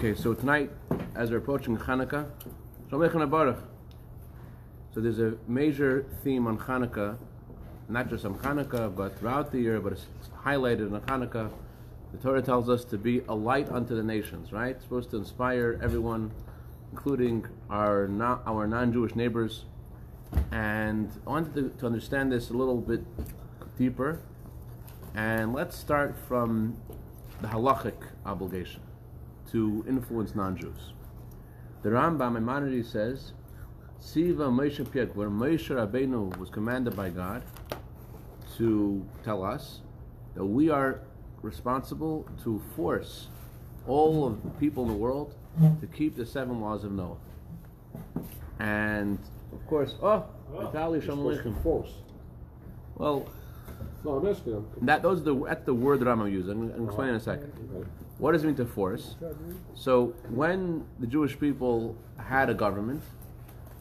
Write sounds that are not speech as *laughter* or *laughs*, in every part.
Okay, so tonight, as we're approaching Hanukkah, Shalom Baruch. So there's a major theme on Hanukkah, not just on Hanukkah, but throughout the year, but it's highlighted in Hanukkah. The Torah tells us to be a light unto the nations, right? It's supposed to inspire everyone, including our non, our non-Jewish neighbors. And I wanted to, to understand this a little bit deeper. And let's start from the halachic obligation to influence non-Jews. The Rambam Maimonides says, Siva Moshe Piek, where Moshe Rabbeinu was commanded by God to tell us that we are responsible to force all of the people in the world to keep the seven laws of Noah. And of course, oh, Vitali Shalom force. Well, No, I'm asking that those are the that's the word that I'm gonna use. I'm gonna explain in a second. What does it mean to force? So when the Jewish people had a government,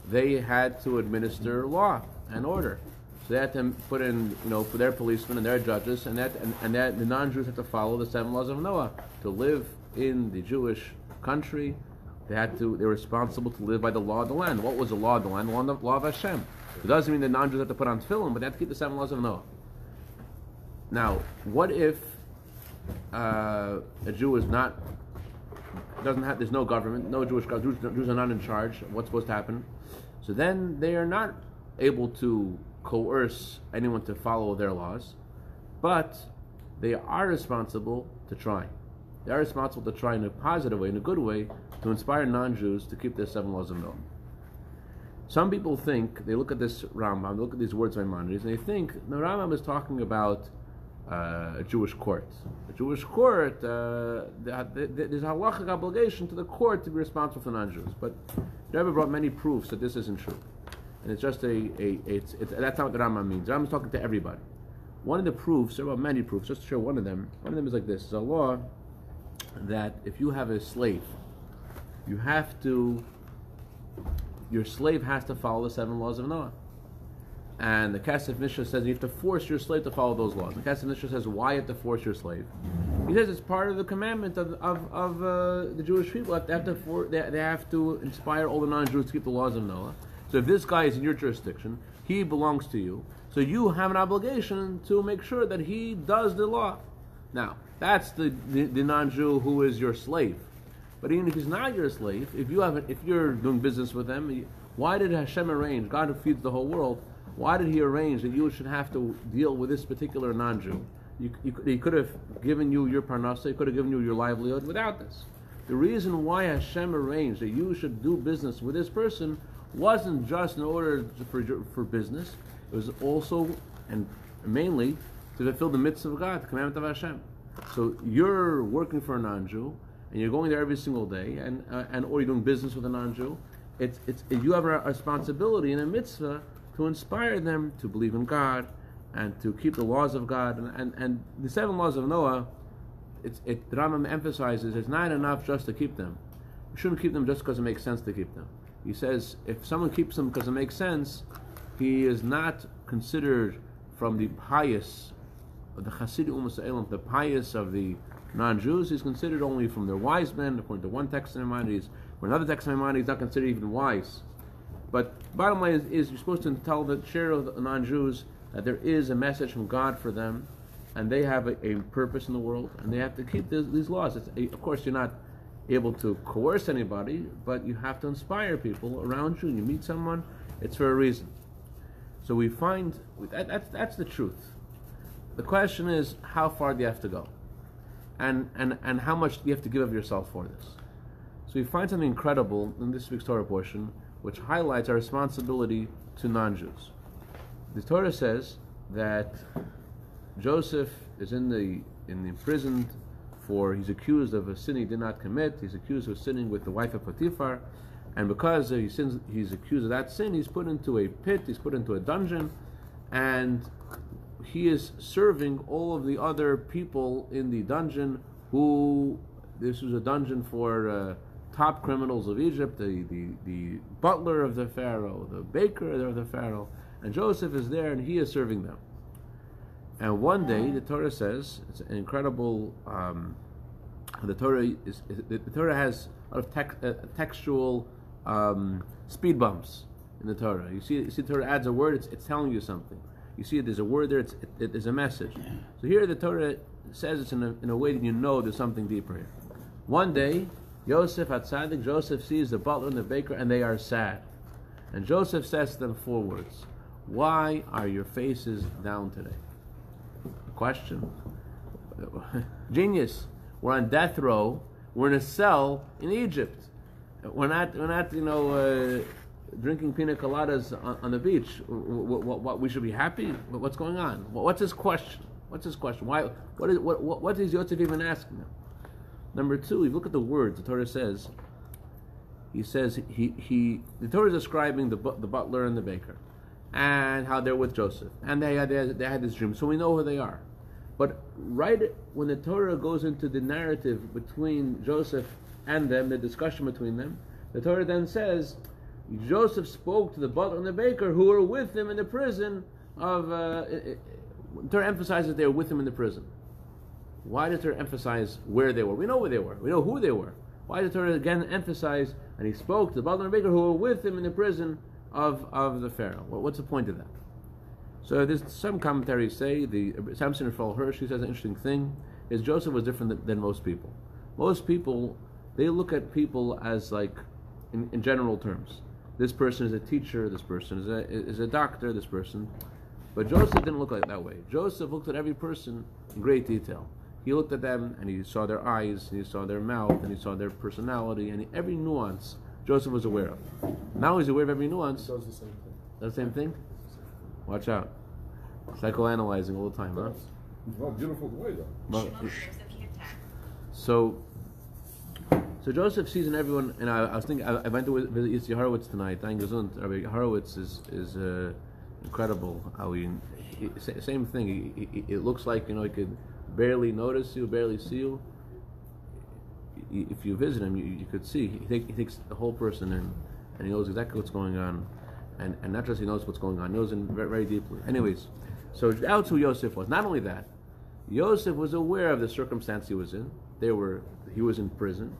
they had to administer law and order. So they had to put in, you know, for their policemen and their judges, and that and, and that the non-Jews had to follow the seven laws of Noah to live in the Jewish country. They had to. They were responsible to live by the law of the land. What was the law of the land? The law of, law of Hashem. It doesn't mean the non-Jews have to put on tefillin, but they have to keep the seven laws of Noah. Now, what if uh, a Jew is not doesn't have there's no government, no Jewish Jews, Jews are not in charge. of What's supposed to happen? So then they are not able to coerce anyone to follow their laws, but they are responsible to try. They are responsible to try in a positive way, in a good way, to inspire non-Jews to keep their seven laws of Noah. Some people think they look at this Rambam, they look at these words by Maimonides, and they think the Rambam is talking about uh, a Jewish court. A Jewish court, uh, the, the, there's a halachic obligation to the court to be responsible for non-Jews. But Rebbe brought many proofs that this isn't true, and it's just a, a it's, it's that's not what the Rambam means. The Rambam talking to everybody. One of the proofs, there are many proofs, just to show one of them. One of them is like this: it's a law that if you have a slave, you have to your slave has to follow the seven laws of Noah. And the Kesef Mishnah says you have to force your slave to follow those laws. The Kesef Mishnah says why you have to force your slave. He says it's part of the commandment of, of, of uh, the Jewish people. They have, to for, they, they have to inspire all the non-Jews to keep the laws of Noah. So if this guy is in your jurisdiction, he belongs to you. So you have an obligation to make sure that he does the law. Now, that's the, the, the non-Jew who is your slave. But even if he's not your slave, if you have, if you're doing business with him, why did Hashem arrange? God who feeds the whole world. Why did He arrange that you should have to deal with this particular non-Jew? You, you, he could have given you your parnasa, he could have given you your livelihood without this. The reason why Hashem arranged that you should do business with this person wasn't just in order for, for business. It was also and mainly to fulfill the mitzvah of God, the commandment of Hashem. So you're working for a non-Jew, and you're going there every single day, and uh, and or you're doing business with a non-Jew. It's it's you have a responsibility in a mitzvah to inspire them to believe in God and to keep the laws of God. And, and, and the seven laws of Noah, it's, it, the Rambam emphasizes it's not enough just to keep them. You shouldn't keep them just because it makes sense to keep them. He says if someone keeps them because it makes sense, he is not considered from the pious, of the Hasidic Ummah the pious of the non-Jews. He's considered only from their wise men, according to one text in Maimonides. For another text in Maimonides, he's not considered even wise. But bottom line is, is, you're supposed to tell the share of the non-Jews that there is a message from God for them, and they have a, a purpose in the world, and they have to keep this, these laws. Of course, you're not able to coerce anybody, but you have to inspire people around you. You meet someone, it's for a reason. So we find that, that's, that's the truth. The question is, how far do you have to go? And, and, and how much do you have to give of yourself for this? So we find something incredible in this week's Torah portion which highlights our responsibility to non-Jews. The Torah says that Joseph is in the in the imprisoned for he's accused of a sin he did not commit. He's accused of sinning with the wife of Potiphar, and because he sins, he's accused of that sin. He's put into a pit. He's put into a dungeon, and he is serving all of the other people in the dungeon. Who this was a dungeon for. Uh, top criminals of Egypt, the, the, the butler of the Pharaoh, the baker of the Pharaoh, and Joseph is there and he is serving them. And one day, the Torah says, it's an incredible um, the Torah is, the, Torah has a lot of tec, uh, textual um, speed bumps in the Torah. You see, you see, the Torah adds a word; it's, it's telling you something. You see, there's a word there; it's, it, it, there's a message. So here, the Torah says it's in a, in a way that you know there's something deeper here. One day, Yosef Hatzadik, Joseph sees the butler and the baker, and they are sad. And Joseph says to them four words: Why are your faces down today? Question. *laughs* Genius. We're on death row. We're in a cell in Egypt. We're not. We're not. You know. Uh, drinking pina coladas on, on the beach. What, what, what, we should be happy? What's going on? What's his question? What's his question? Why? What is what? What, is Yosef even asking them? Number two, if you look at the words, the Torah says. He says he, he the Torah is describing the the butler and the baker, and how they're with Joseph, and they had, they they had this dream, so we know who they are. But right when the Torah goes into the narrative between Joseph and them, the discussion between them, the Torah then says Joseph spoke to the butler and the baker who were with him in the prison of. Uh, the Torah emphasizes they were with him in the prison. Why did Torah emphasize where they were? We know where they were. We know who they were. Why did Torah again emphasize and he spoke to the butler and baker who were with him in the prison of, of the Pharaoh? what's the point of that? So there's some commentaries say the Samson Raphael Hirsch he says an interesting thing is Joseph was different than, than most people. Most people they look at people as like in, in, general terms. This person is a teacher. This person is a is a doctor. This person, but Joseph didn't look like that way. Joseph looked at every person in great detail. He looked at them and he saw their eyes, and he saw their mouth, and he saw their personality, and every nuance Joseph was aware of. Now he's aware of every nuance. Does the same thing. Does the same thing? Watch out. Psychoanalyzing all the time, huh? Well, beautiful way though. so, so Joseph sees in everyone, and I, I was thinking, I, I, went to visit Yitzi Horowitz tonight. Thank Gesund. Rabbi Horowitz is is uh, incredible. How he, he, same thing. He, he, it looks like you know he could barely notice you, barely see you. If you visit him, you, you could see he, take, he takes the whole person in, and he knows exactly what's going on, and, and not just he knows what's going on, he knows very, very deeply. Anyways, so that's who Yosef was. Not only that, Yosef was aware of the circumstance he was in. They were he was in prison,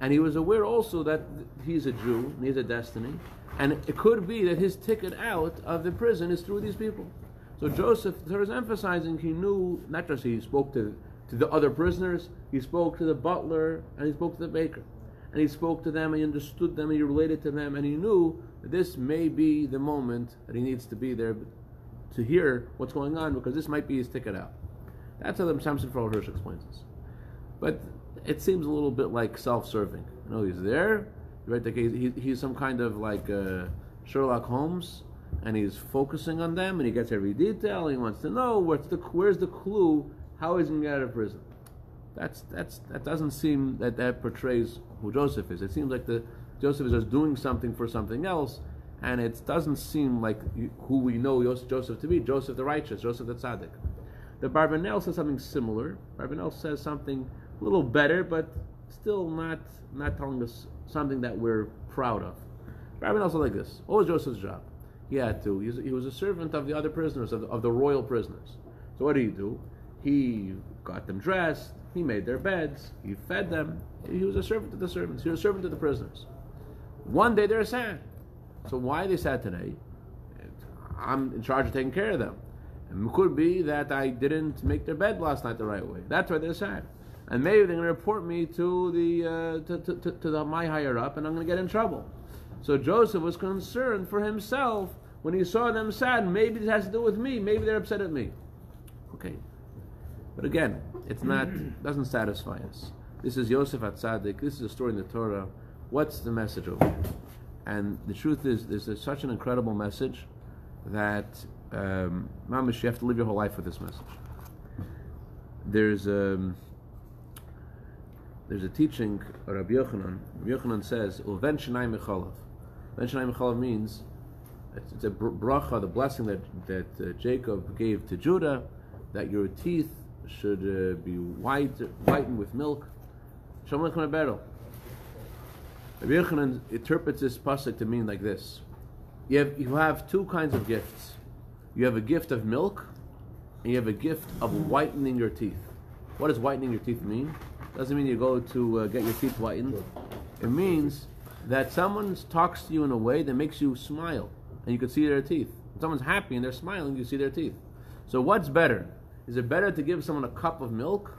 and he was aware also that he's a Jew and he has a destiny, and it could be that his ticket out of the prison is through these people. So Joseph, there is emphasizing he knew not just he spoke to to the other prisoners, he spoke to the butler and he spoke to the baker, and he spoke to them and he understood them and he related to them and he knew that this may be the moment that he needs to be there to hear what's going on because this might be his ticket out. That's how the Samson Raphael Hirsch explains this. But it seems a little bit like self-serving. You know, he's there, right? Like he, he's some kind of like uh, Sherlock Holmes, and he's focusing on them, and he gets every detail. He wants to know where's the where's the clue how he's going to get out of prison. That's that's that doesn't seem that that portrays who Joseph is. It seems like the Joseph is just doing something for something else, and it doesn't seem like who we know Joseph to be, Joseph the righteous, Joseph the tzaddik. The Barbanel says something similar. Barbanel says something a little better, but still not not telling us something that we're proud of. Barbanel said like this: What was Joseph's job? He had to. He was, a servant of the other prisoners, of the, of the royal prisoners. So what did he do? He got them dressed. He made their beds. He fed them. He was a servant to the servants. He was a servant to the prisoners. One day they're sad. So why are they sad today? I'm in charge of taking care of them. And it could be that I didn't make their bed last night the right way. That's why they're sad. And maybe they're going to report me to the uh, to, to, to, to the, my higher up, and I'm going to get in trouble. So Joseph was concerned for himself when he saw them sad. Maybe this has to do with me. Maybe they're upset at me. Okay, but again, it's not *clears throat* doesn't satisfy us. This is Yosef Hatzadik. This is a story in the Torah. What's the message over here? And the truth is, this is such an incredible message that um, mamish, you have to live your whole life with this message. There's a um, there's a teaching Rabbi Yochanan. Rabbi Yochanan says, "Uven shenai mechalav." Uven shenai means it's, it's a bracha, the blessing that that uh, Jacob gave to Judah, that your teeth should uh, be white, whitened with milk. Shalom Rabbi Yochanan interprets this pasuk to mean like this: you have you have two kinds of gifts. You have a gift of milk, and you have a gift of whitening your teeth. What does whitening your teeth mean? Doesn't mean you go to uh, get your teeth whitened. It means that someone talks to you in a way that makes you smile, and you can see their teeth. When someone's happy and they're smiling, you see their teeth. So what's better? Is it better to give someone a cup of milk,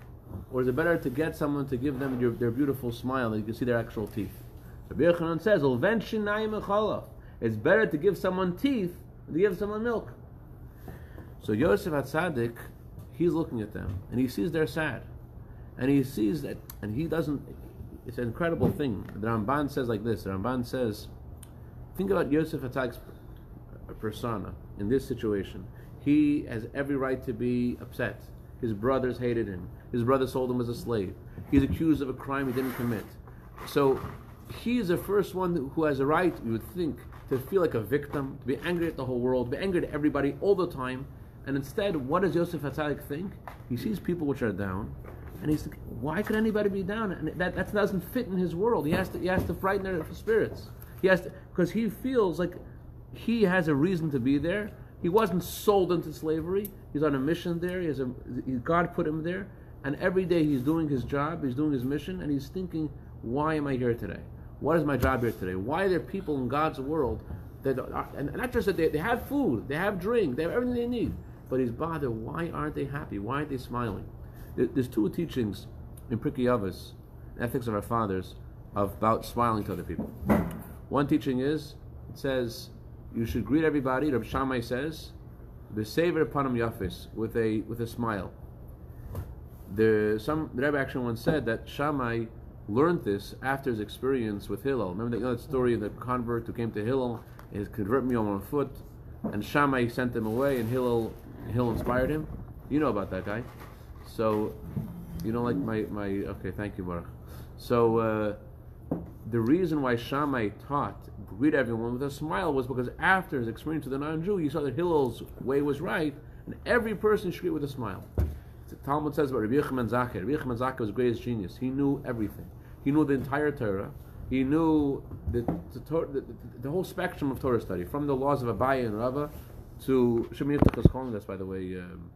or is it better to get someone to give them your, their beautiful smile that you can see their actual teeth? So Yochanan says, "Ulven shinayim echolach." It's better to give someone teeth than to give someone milk. So Yosef Hatzadik, he's looking at them and he sees they're sad, and he sees that, and he doesn't. It's an incredible thing. The Ramban says like this. The Ramban says, think about Yosef Hatzadik's persona in this situation. He has every right to be upset. His brothers hated him. His brother sold him as a slave. He's accused of a crime he didn't commit. So he is the first one who has a right, you would think, to feel like a victim, to be angry at the whole world, be angry at everybody all the time. And instead, what does Yosef Hatzadik think? He sees people which are down, and he's thinking, why could anybody be down? And that, that doesn't fit in his world. He has to, he has to frighten their spirits. He has to, because he feels like he has a reason to be there. He wasn't sold into slavery. He's on a mission there. He has a, God put him there. And every day he's doing his job, he's doing his mission, and he's thinking, why am I here today? What is my job here today? Why are there people in God's world that are, and not just that they, they have food, they have drink, they have everything they need, but he's bothered. Why aren't they happy? Why aren't they smiling? There's two teachings in Pirkei Avos, Ethics of Our Fathers, about smiling to other people. One teaching is, it says, you should greet everybody, Rabbi Shammai says, the saver panim yafis, with a with a smile. The some the Rebbe actually once said that Shammai learned this after his experience with Hillel. Remember that, you know, that story of the convert who came to Hillel and his convert me on foot, and Shammai sent him away, and Hillel Hillel inspired him. You know about that guy. So you don't like my my okay? Thank you, Baruch. So uh, the reason why Shammai taught greet everyone with a smile was because after his experience with the non-Jew, he saw that Hillel's way was right, and every person should greet with a smile. The Talmud says about Rabbi Yochanan Zakkai. Rabbi Yochanan Zakkai was the greatest genius. He knew everything. He knew the entire Torah. He knew the, the, the, the whole spectrum of Torah study, from the laws of Abaye and Rava to Shemir Tekos That's by the way, um,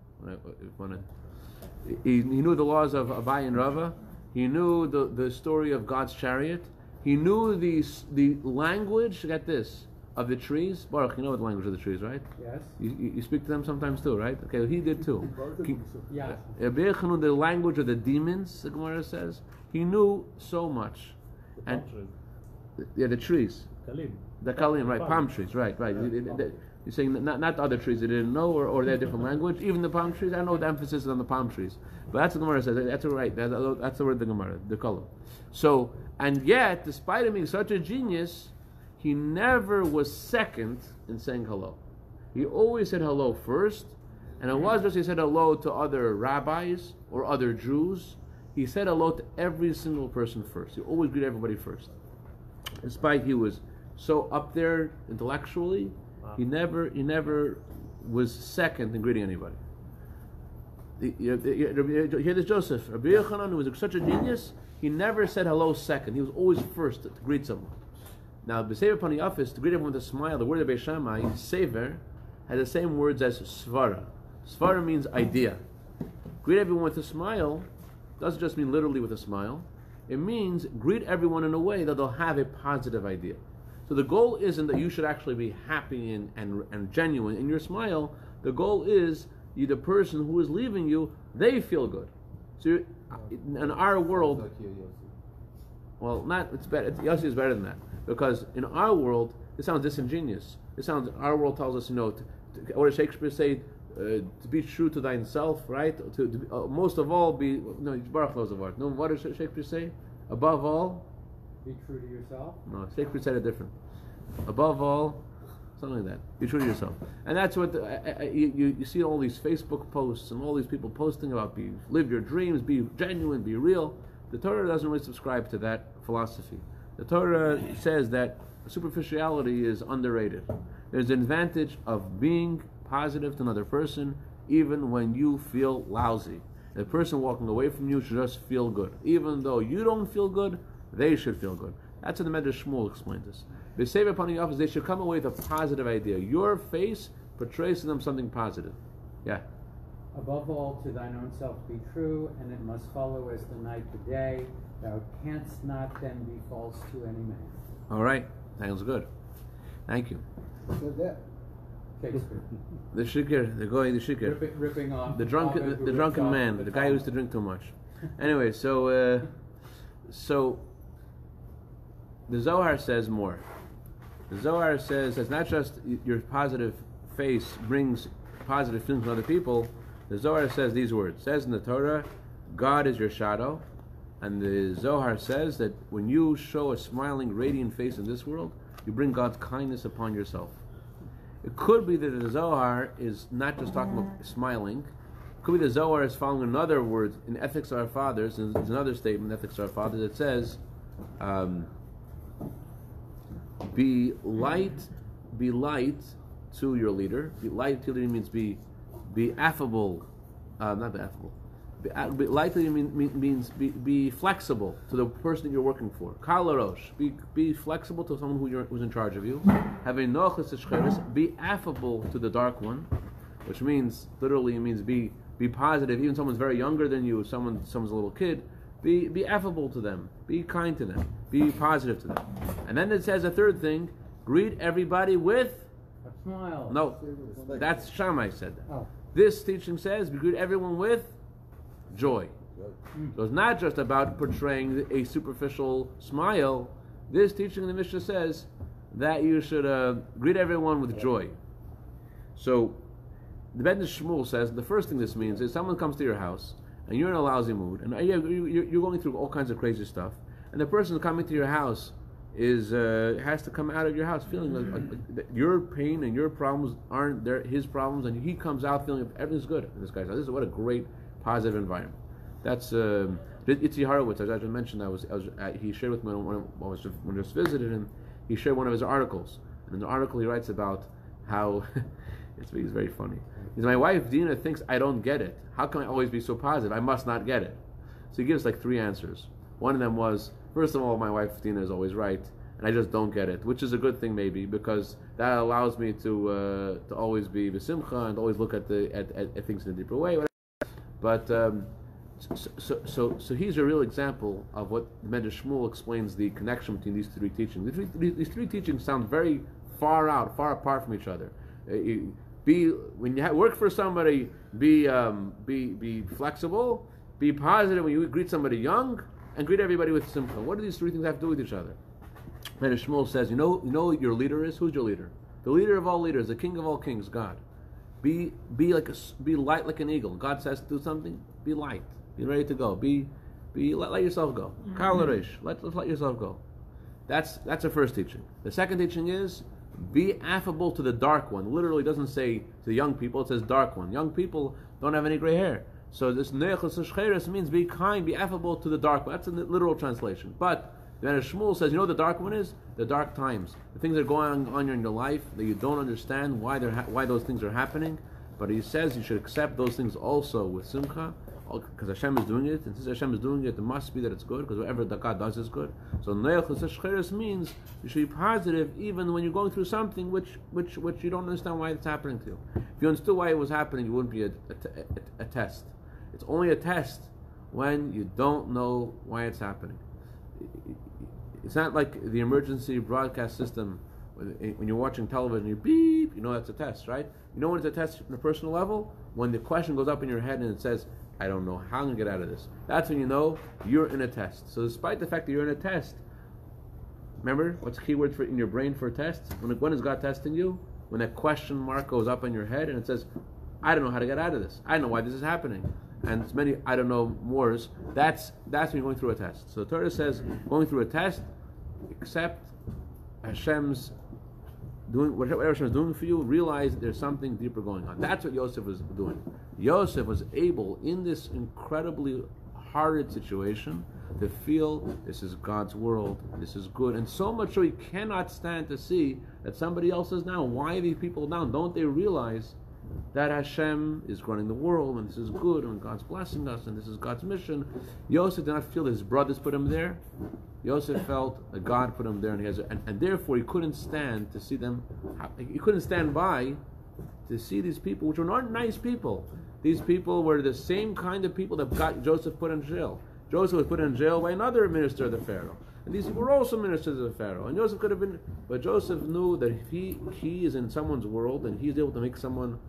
he, he knew the laws of Abaye and Rava. He knew the, the story of God's chariot. He knew the, the language, get this, of the trees. Baruch, you know the language of the trees, right? Yes. You, you, speak to them sometimes too, right? Okay, he did too. Yeah. Uh, Rabbi knew the language of the demons, the Gemara says. He knew so much. The and yeah, the trees. Kalim. The kalim, right? Palm. Trees, right? Right. Yeah, You- you- palm. the- You're saying that not, not the other trees they didn't know, or, or they had different *laughs* language. Even the palm trees, I know the emphasis is on the palm trees, but that's what the Gemara says. That's right. That, that's the word the Gemara, the color. So, and yet, despite him being such a genius, he never was second in saying hello. He always said hello first, and it was just he said hello to other rabbis or other Jews. He said hello to every single person first. He always greeted everybody first. Despite he was so up there intellectually, he never he never was second in greeting anybody. Here is Joseph. Rabbi Yochanan, who was such a genius, he never said hello second. He was always first to, greet someone. Now, the Sefer the office, to greet everyone with a smile, the word of Beishamai, Sever, has the same words as Svara. Svara means idea. Greet everyone with a smile doesn't just mean literally with a smile. It means greet everyone in a way that they'll have a positive idea. So the goal isn't that you should actually be happy and, and, and genuine in your smile. The goal is you, the person who is leaving you, they feel good. So in our world, well, not it's better. It's, Yossi is better than that because in our world it sounds disingenuous. It sounds our world tells us, you know, to, to, what does Shakespeare say? Uh, to be true to thyself, right? To, to be, uh, most of all, be no. Baruch knows of art. No, what does Shakespeare say? Above all, Be true to yourself. no. Shakespeare said it different. Above all, something like that. Be true to yourself, and that's what the, uh, you, you you see all these Facebook posts and all these people posting about be live your dreams, be genuine, be real. The Torah doesn't really subscribe to that philosophy. The Torah says that superficiality is underrated. There's an advantage of being positive to another person, even when you feel lousy. The person walking away from you should just feel good. Even though you don't feel good, they should feel good. That's what the Medrash Shmuel explains this. They say upon the office, they should come away with a positive idea. Your face portrays to them something positive. Yeah. Above all, to thine own self be true, and it must follow as the night the day. Thou canst not then be false to any man. All right, sounds good. Thank you. Said that. Shakespeare. *laughs* The shikir, the guy, the shikir. Ripping, ripping off. the drunken, the, the drunken off man, the guy who used to drink too much. Anyway, so uh, so the Zohar says more. The Zohar says it's not just your positive face brings positive feelings from other people. The Zohar says these words. It says in the Torah, God is your shadow, and the Zohar says that when you show a smiling, radiant face in this world, you bring God's kindness upon yourself. It could be that the Zohar is not just talking about smiling. It could be the Zohar is following another word in Ethics of Our Fathers. And there's another statement in Ethics of Our Fathers that says, um, "Be light, be light to your leader. Be light to your leader means be, be affable, uh, not be affable. Be, be light to mean, mean, means be, be flexible to the person you're working for. Kalarosh, be be flexible to someone who you're, who's in charge of you. Have a shcheres, be affable to the dark one, which means literally it means be be positive. Even someone's very younger than you, someone someone's a little kid, be be affable to them, be kind to them, be positive to them. And then it says a third thing: greet everybody with A smile. no. That's Shammai said that. Oh. This teaching says we greet everyone with joy. So it's not just about portraying a superficial smile. This teaching in the Mishnah says that you should uh, greet everyone with joy. So the Ben Shmuel says the first thing this means is someone comes to your house and you're in a lousy mood and uh, you- you- you- you're going through all kinds of crazy stuff, and the person coming to your house is uh, has to come out of your house feeling like, like- like that your pain and your problems aren't their, his problems, and he comes out feeling everything's good. in this guy's house. This is what a great positive environment. That's um, Itzi Horowitz. As I just mentioned, I was, I was uh, he shared with me when, I was just, when I just visited him. He shared one of his articles, and in the article he writes about how *laughs* it's, it's very funny. Says, "My wife Dina thinks I don't get it. How can I always be so positive? I must not get it." So he gives like three answers. One of them was, first of all, my wife Dina is always right, and I just don't get it, which is a good thing maybe because that allows me to uh, to always be besimcha and always look at the at, at, at things in a deeper way. But um, so, so, so, so he's a real example of what Medrash Shmuel explains the connection between these three teachings. These three, these three teachings sound very far out, far apart from each other. Uh, be when you work for somebody, be um, be be flexible, be positive when you greet somebody young, and greet everybody with simcha. What do these three things have to do with each other? Medrash Shmuel says, you know, you know what your leader is. Who's your leader? The leader of all leaders, the king of all kings, God. Be be like a, be light like an eagle. God says to do something, be light. Be ready to go. Be be let, let yourself go. Rish, let let let yourself go. That's that's the first teaching. The second teaching is be affable to the dark one. Literally doesn't say to the young people, it says dark one. Young people don't have any gray hair. So this nechus means be kind, be affable to the dark one. That's a literal translation. But the Medrash Shmuel says, you know what the dark one is? The dark times. The things that are going on in your life that you don't understand why they're ha- why those things are happening. But he says you should accept those things also with simcha, because Hashem is doing it, and since Hashem is doing it, it must be that it's good, because whatever God does is good. So shcheres means you should be positive even when you're going through something which which which you don't understand why it's happening to you. If you understood why it was happening, you wouldn't be a, a, a- a test. It's only a test when you don't know why it's happening. It's not like the emergency broadcast system. When you're watching television, you beep. You know that's a test, right? You know when it's a test on a personal level when the question goes up in your head and it says, "I don't know how I'm gonna get out of this." That's when you know you're in a test. So, despite the fact that you're in a test, Remember what's the key word for in your brain for a test? When when is God testing you? When that question mark goes up in your head and it says, "I don't know how to get out of this. I don't know why this is happening." And it's many I don't know mores. That's that's when you're going through a test. So the Torah says, going through a test, accept Hashem's doing whatever Hashem is doing for you. Realize there's something deeper going on. That's what Yosef was doing. Yosef was able in this incredibly hard situation to feel this is God's world, this is good, and so much so he cannot stand to see that somebody else is down. Why are these people down? Don't they realize that Hashem is running the world and this is good and God's blessing us and this is God's mission? Yosef did not feel his brothers put him there. Yosef felt that God put him there, and, has, and, and therefore he couldn't stand to see them. He couldn't stand by to see these people, which were not nice people. These people were the same kind of people that got Joseph put in jail. Joseph was put in jail by another minister of the Pharaoh. And these were also ministers of the Pharaoh. And Joseph could have been, but Joseph knew that if he, he is in someone's world and he's able to make someone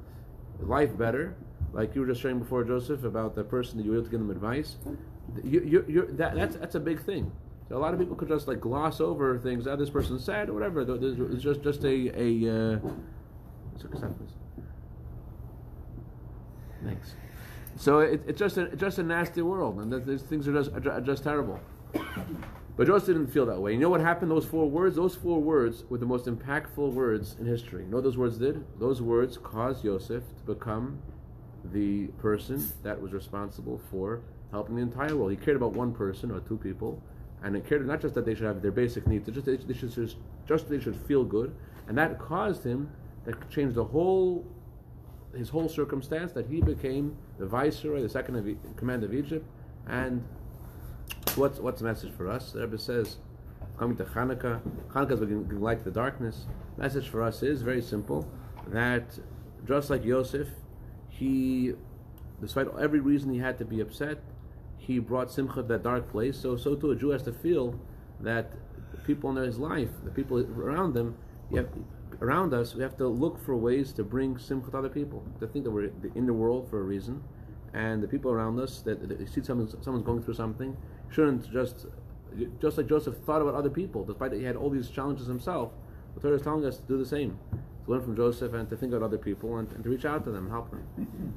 life better, like you were just sharing before, Joseph, about the person that you were able to give them advice, you, you, you're, that, that's, that's a big thing. So a lot of people could just like gloss over things. Oh, this person's sad or whatever. It's just just a a. Uh. Thanks. So it, it's just a just a nasty world, and that these things are just are just terrible. But Joseph didn't feel that way. You know what happened? Those four words. Those four words were the most impactful words in history. You know what those words did? Those words caused Joseph to become the person that was responsible for helping the entire world. He cared about one person or two people, and it cared not just that they should have their basic needs, just they, should just, just they should feel good, and that caused him that changed the whole his whole circumstance. That he became the viceroy, the second in command of Egypt, and what's what's the message for us? The Rebbe says, coming to Hanukkah, Hanukkah is giving light the darkness. Message for us is very simple: that just like Yosef, he, despite every reason he had to be upset, he brought simcha to that dark place. So, so too a Jew has to feel that people in his life, the people around them, around us, we have to look for ways to bring simcha to other people. To think that we're in the world for a reason, and the people around us that, that see someone, someone's going through something shouldn't just just like Joseph thought about other people, despite that he had all these challenges himself. The Torah is telling us to do the same, to learn from Joseph and to think about other people and, and to reach out to them and help them.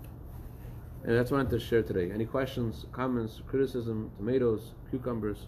And that's what I wanted to share today. Any questions, comments, criticism, tomatoes, cucumbers?